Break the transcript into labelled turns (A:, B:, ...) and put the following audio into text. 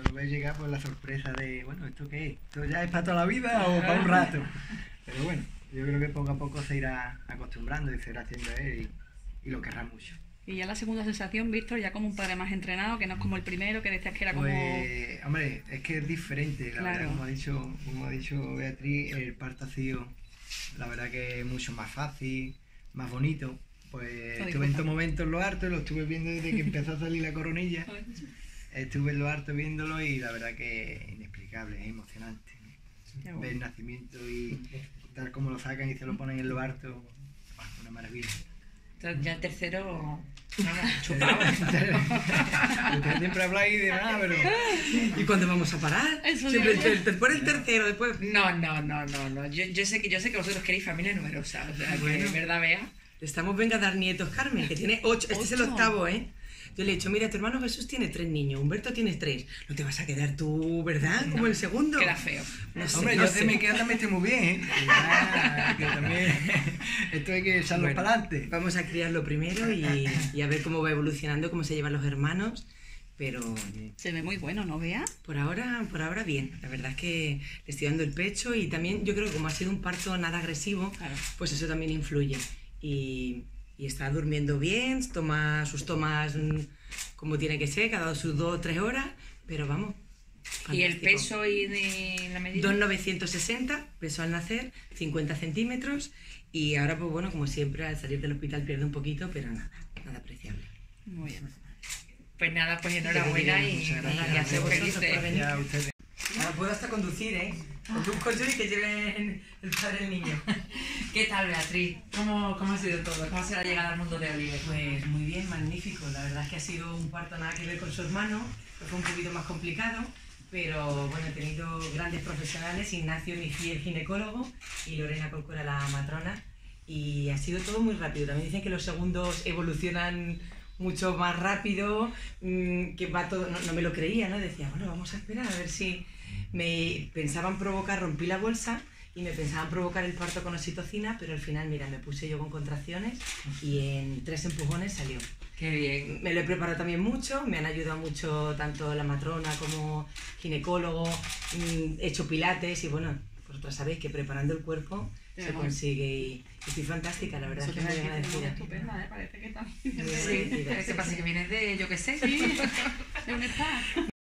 A: cuando lo ves llegar, pues la sorpresa de, bueno, ¿esto qué es? ¿Esto ya es para toda la vida o para un rato? Pero bueno, yo creo que poco a poco se irá acostumbrando y se irá haciendo él y, y lo querrá mucho.
B: Y ya la segunda sensación, Víctor, ya como un padre más entrenado, que no es como el primero, que decías que era como...
A: Pues, hombre, es que es diferente, la
B: Claro.
A: verdad, como ha, dicho, como ha dicho Beatriz, el parto ha sido, la verdad que es mucho más fácil, más bonito. Pues estuve en
B: disfrutas.
A: todo momento en lo harto, lo estuve viendo desde que empezó a salir la coronilla. Estuve en lo harto viéndolo y la verdad que es inexplicable, es emocionante. Ver
B: bueno.
A: el nacimiento y tal como lo sacan y se lo ponen en lo harto, ¡buah! una maravilla.
C: Entonces, ya el tercero. Chupado.
A: Ustedes siempre habláis de nada, pero...
D: ¿Y cuándo vamos a parar? Siempre el, después el tercero, después...
C: No, no, no, no, no. Yo, yo sé que yo sé que vosotros queréis familia numerosa. O sea,
D: Bueno.
C: que, ¿verdad, Bea?
D: Estamos venga a dar nietos, Carmen, que tiene ocho. Este es el octavo, ¿eh? Yo le he dicho, mira, tu hermano Jesús tiene tres niños, Humberto tiene tres. No te vas a quedar tú, ¿verdad? Como el segundo.
C: Queda feo.
D: No sé,
A: Hombre,
D: no
A: yo
D: sé.
A: me queda también estoy muy bien, ¿eh? Que también esto hay que echarlo
D: Bueno,
A: para adelante.
D: Vamos a criarlo primero y, y a ver cómo va evolucionando, cómo se llevan los hermanos. Pero
B: Se ve muy bueno, ¿no, Bea?
D: por ahora, por ahora bien. La verdad es que le estoy dando el pecho y también yo creo que como ha sido un parto nada agresivo,
B: Claro.
D: pues eso también influye. Y, y está durmiendo bien, toma sus tomas mm, como tiene que ser, cada sus dos o tres horas, pero vamos.
C: ¿Y el peso y de la medida?
D: 2,960, peso al nacer, 50 centímetros. Y ahora, pues bueno, como siempre, al salir del hospital pierde un poquito, pero nada, nada apreciable.
B: Muy bien.
C: Pues nada, pues enhorabuena y,
A: Muchas gracias.
C: y a ser
D: Vosotros
C: felices.
D: por venir.
A: Ya ustedes.
D: Ahora puedo hasta conducir, ¿eh? Conduzco yo y que lleven el padre el niño.
C: ¿Qué tal, Beatriz? ¿Cómo, ¿Cómo ha sido todo? ¿Cómo se la llegada al mundo de Oliver?
D: Pues muy bien, magnífico. La verdad es que ha sido un parto nada que ver con su hermano, fue un poquito más complicado, pero bueno, he tenido grandes profesionales, Ignacio, mi fiel ginecólogo, y Lorena Corcuera, la matrona, y ha sido todo muy rápido. También dicen que los segundos evolucionan mucho más rápido, mm, que va todo, no, no me lo creía, ¿no? Decía, bueno, vamos a esperar a ver si me pensaban provocar, rompí la bolsa y me pensaban provocar el parto con oxitocina, pero al final, mira, me puse yo con contracciones y en tres empujones salió.
C: Qué bien.
D: Me lo he preparado también mucho, me han ayudado mucho tanto la matrona como ginecólogo, mm, he hecho pilates y bueno, vosotros sabéis que preparando el cuerpo se consigue y estoy fantástica, la verdad es que agradecida.
B: estupenda, ¿eh? Parece que también.
D: Muy
C: Sí,
D: agradecida.
C: ¿qué pasa? Que vienes de, yo qué sé.
B: Sí, de un spa.